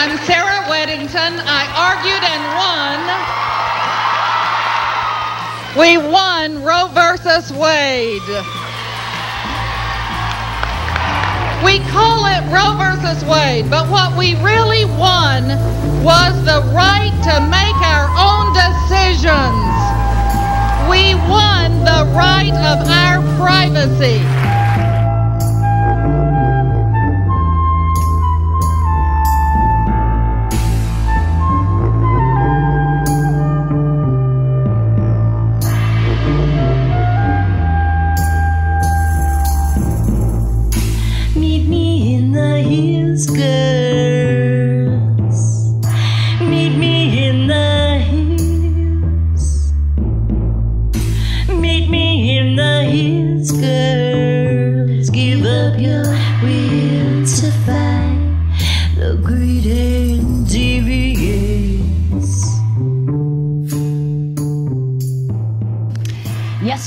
I'm Sarah Weddington. I argued and won. We won Roe versus Wade. We call it Roe versus Wade, but what we really won was the right to make our own decisions. We won the right of our privacy.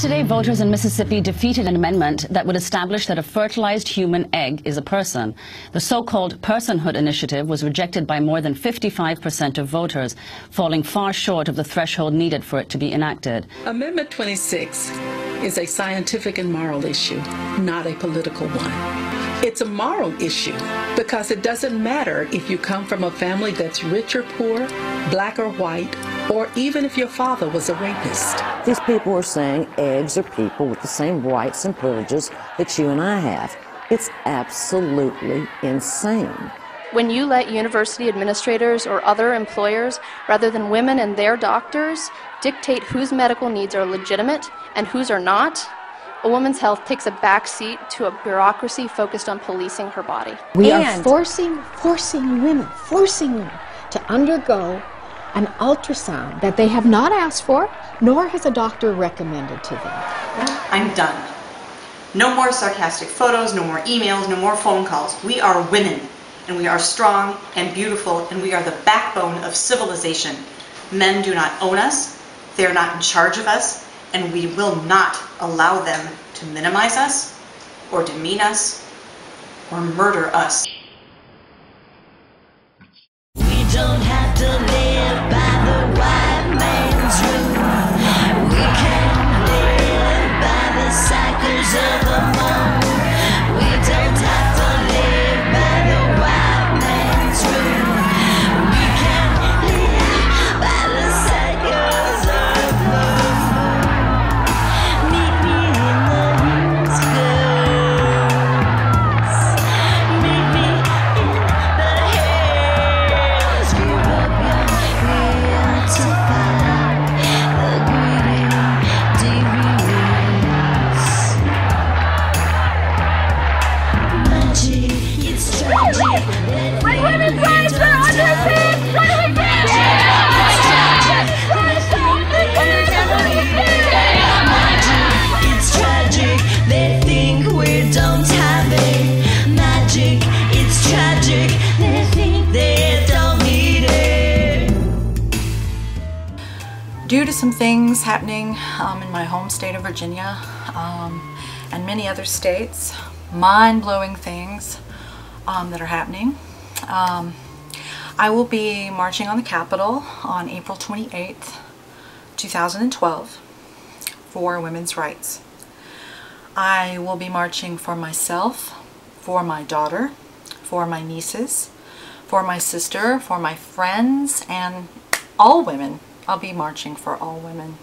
Yesterday, voters in Mississippi defeated an amendment that would establish that a fertilized human egg is a person. The so-called Personhood Initiative was rejected by more than 55% of voters, falling far short of the threshold needed for it to be enacted. Amendment 26 is a scientific and moral issue, not a political one. It's a moral issue because it doesn't matter if you come from a family that's rich or poor, black or white, or even if your father was a rapist. These people are saying eggs are people with the same rights and privileges that you and I have. It's absolutely insane. When you let university administrators or other employers, rather than women and their doctors, dictate whose medical needs are legitimate and whose are not, a woman's health takes a backseat to a bureaucracy focused on policing her body. We are forcing, forcing women, forcing them to undergo an ultrasound that they have not asked for, nor has a doctor recommended to them. I'm done. No more sarcastic photos, no more emails, no more phone calls. We are women, and we are strong and beautiful, and we are the backbone of civilization. Men do not own us, they are not in charge of us, and we will not allow them to minimize us, or demean us, or murder us. We don't have to live It's tragic. They think we don't have it. Magic, it's tragic. They think they don't need it. Due to some things happening um, in my home state of Virginia um, and many other states, mind-blowing things um, that are happening, um, I will be marching on the Capitol on April 28th, 2012 for women's rights. I will be marching for myself, for my daughter, for my nieces, for my sister, for my friends, and all women. I'll be marching for all women.